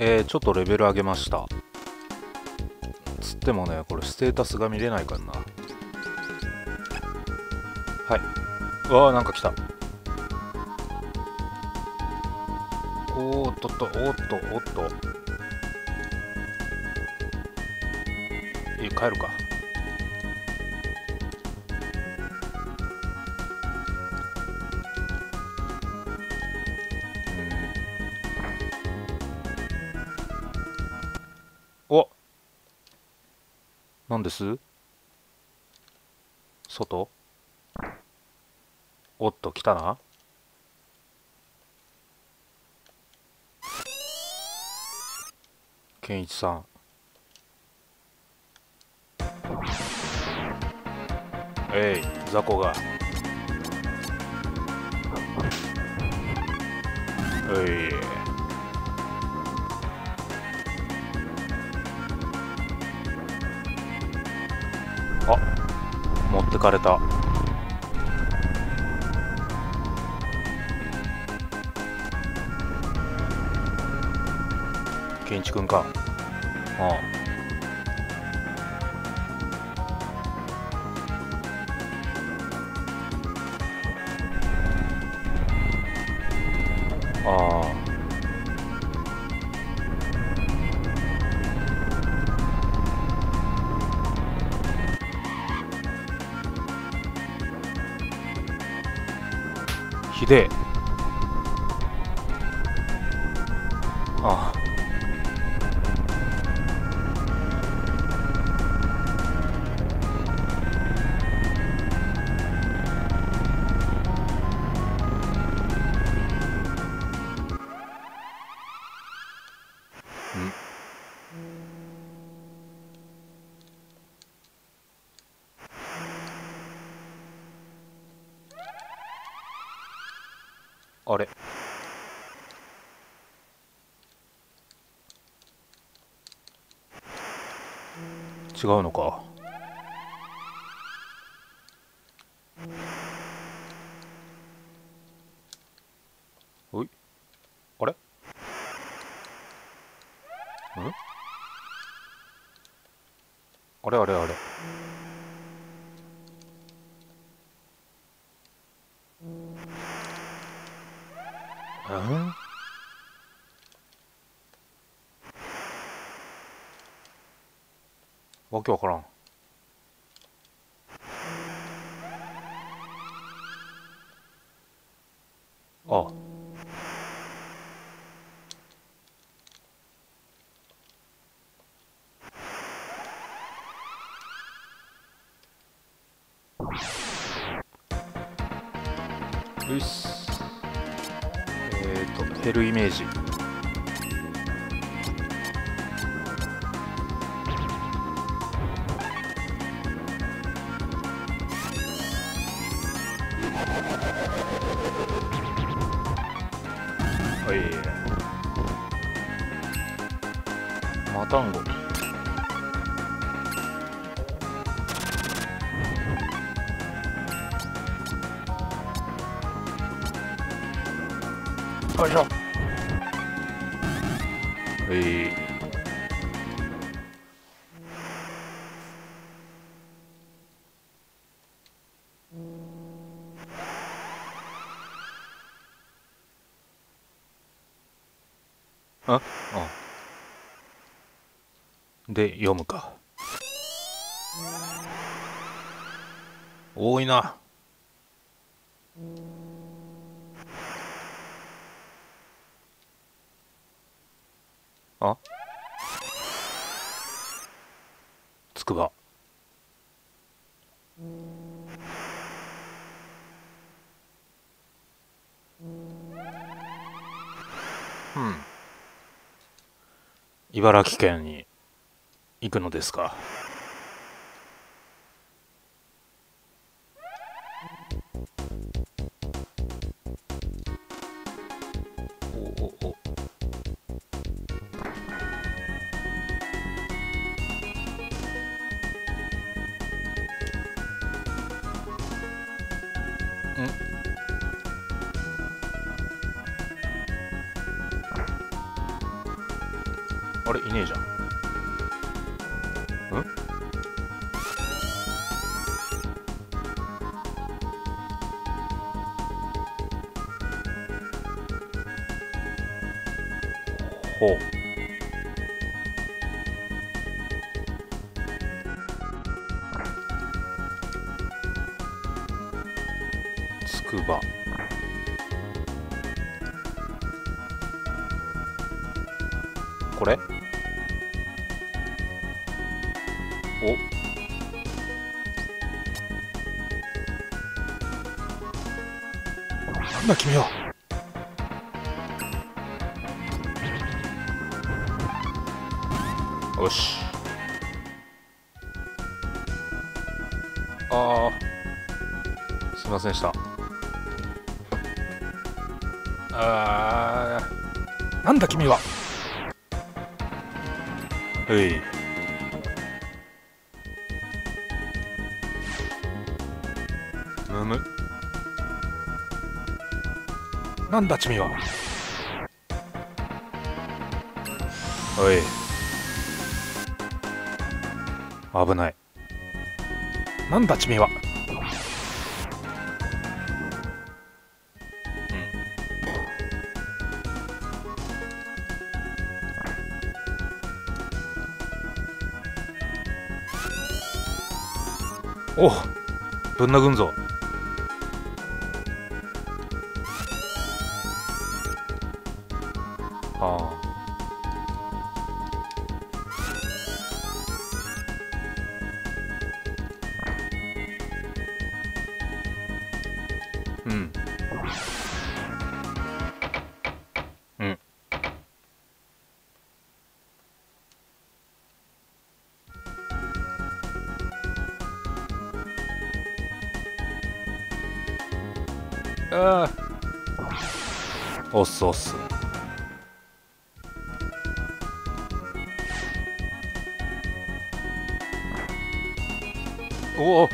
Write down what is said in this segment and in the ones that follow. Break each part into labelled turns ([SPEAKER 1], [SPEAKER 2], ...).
[SPEAKER 1] えー、ちょっとレベル上げました。つってもねこれステータスが見れないからな。はい。わーなんか来た。おーっとっとおっとおっと。え帰るか。なんです？外？おっと来たな。健一さん。えい雑魚が。えい。ってかれた。ケンチ君か。ああ。でああ。違うのか。おい。あれ？ん？あれ？あれ？あれ？けわからん。あ。よし。えっ、ー、と減るイメージマタンゴ。よいしょ。えーで読むか。多いな。あ？つくばうん。茨城県に行くのですか？おおおあれいねえじゃんん。ほうつくば。これ？お。なんだ君はませんでした。あー。なんだ君は。はい。むむなんだ君は。おい。危ない。なんだ君はおぶん殴んぞああおっすおっす。おお。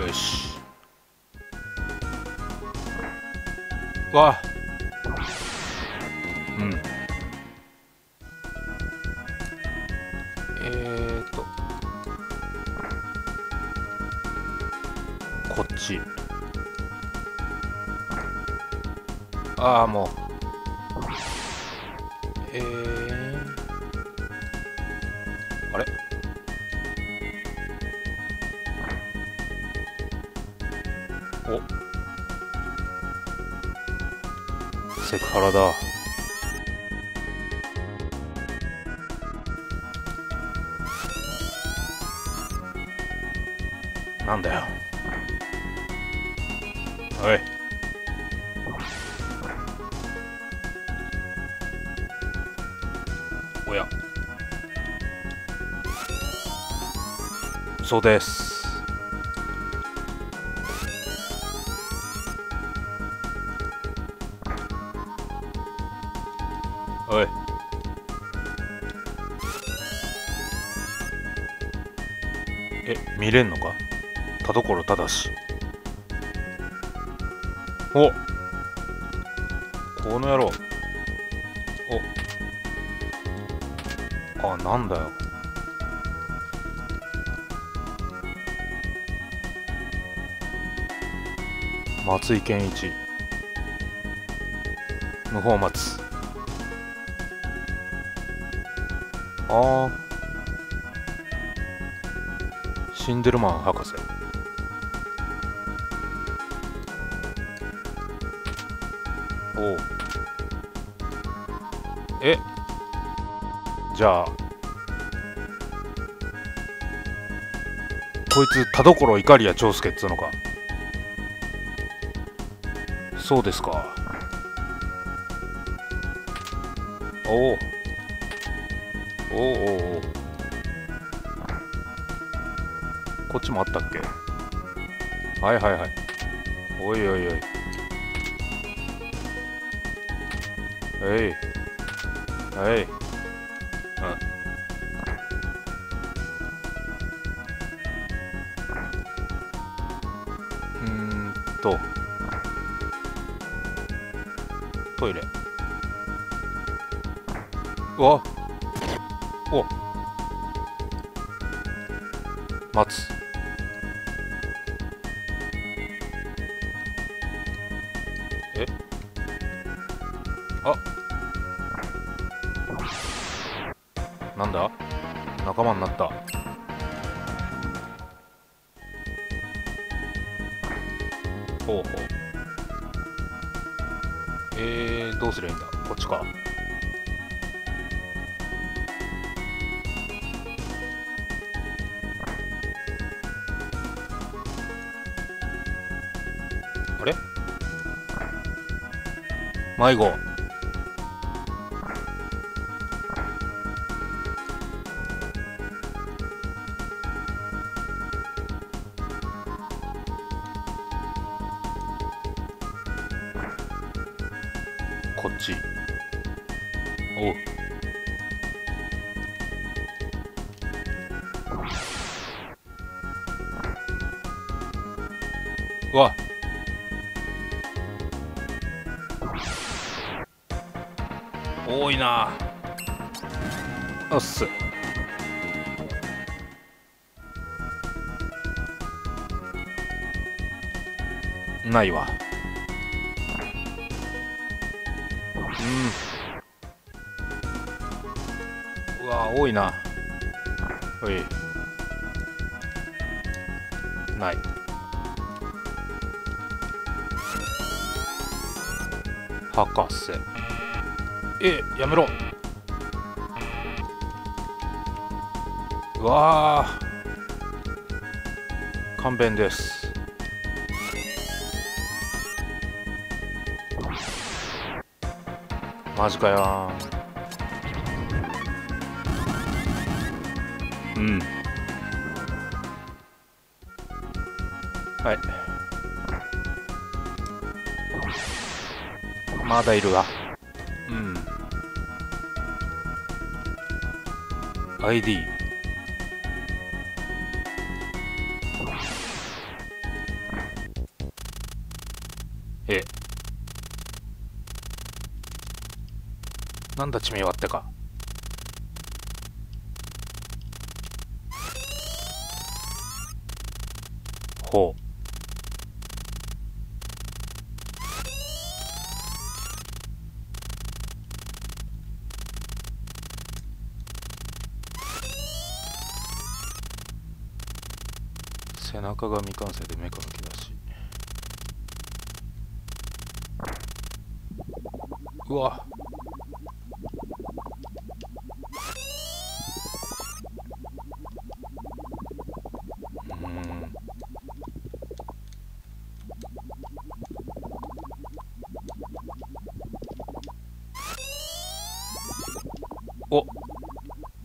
[SPEAKER 1] よし。わあ。ああもう。えー、あれ？お。セクハラだ。なんだよ。そうです。おい。え見れんのか？田所正お。この野郎。お。あなんだよ。松井健一。無法松ああシンデルマン博士。おう。え？じゃあ。こいつ田所いかりや長介っつうのか。そうですか。おおおおおこっちもあったっけ？はいはいはい。おいおいおい。えい。はい。うん。うーんと。トイレ。うわ。お。待つ。え？あ。なんだ？仲間になった。ほうほう。すればいいんだ。こっちか。あれ？迷子。おっす。ないわ。うん。うわ多いな。おい。ない。博士。えやめろ。うわあ勘弁です。マジかよ。うん。はい。まだいるわ。うん。ID なんだ地名はってか。ほう。背中が未完成で目からきだし。うわ。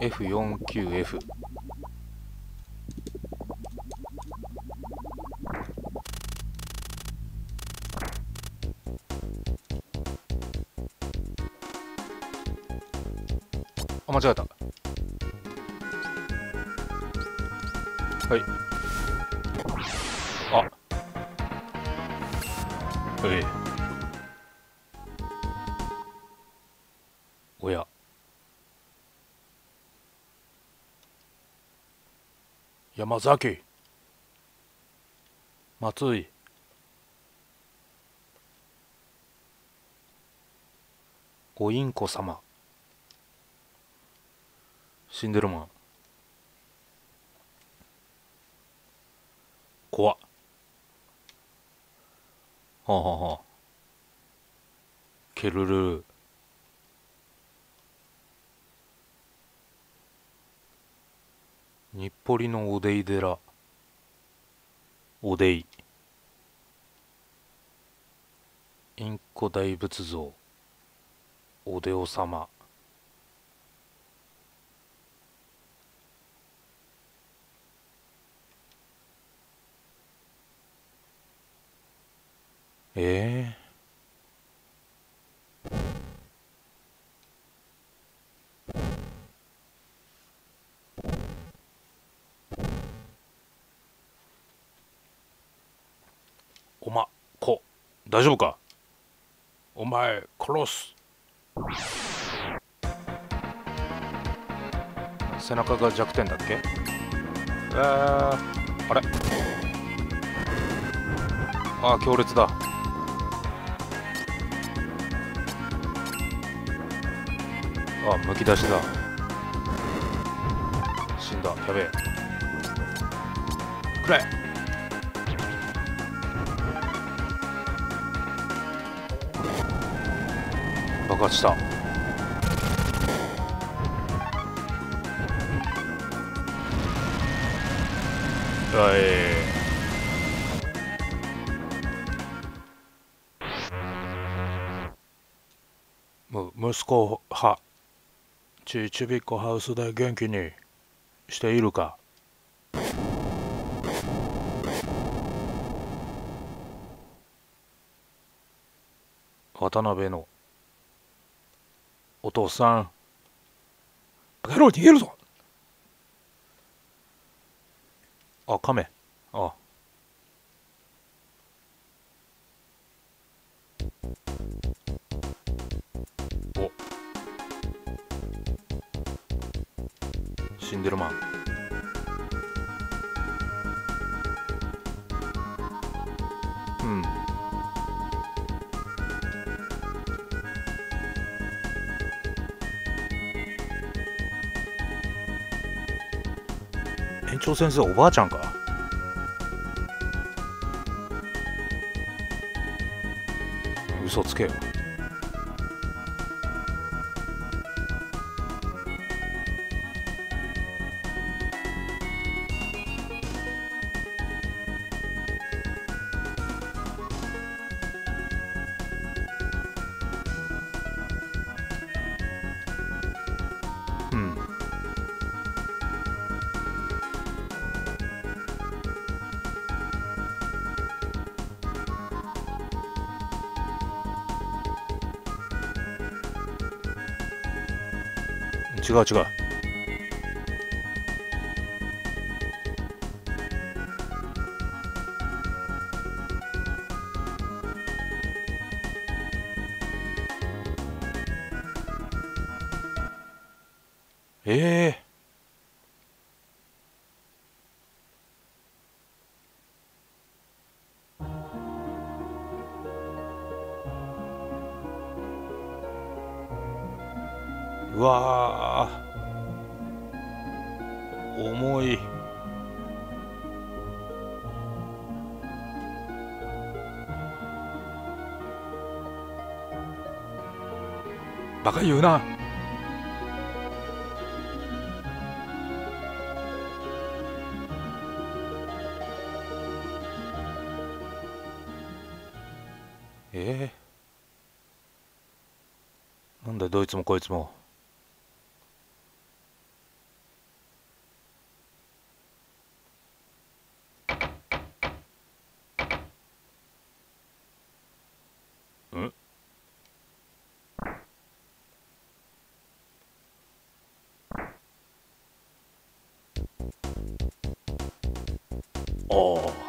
[SPEAKER 1] F49F あ間違えた。はい。あ。ええ。山崎。松井。ごインコ様死んでるもん怖っ。はあはあはあ。ケルル日暮里のおでい寺。おでいインコ大仏像。おでお様。ええおまこ。大丈夫か？お前殺す。背中が弱点だっけ？えー、あれ？あー強烈だ。あむき出しだ。死んだ。やべえ。くれ。爆発した。はい。む息子はちちびっこハウスで元気にしているか。渡辺の。お父さん。
[SPEAKER 2] バカ野郎逃げるぞ。
[SPEAKER 1] あ亀。あ。お。死んでるマン長先生おばあちゃんか。嘘つけよ。違う違う
[SPEAKER 2] バカ言うな。
[SPEAKER 1] ええ。なんだどいつもこいつも。おお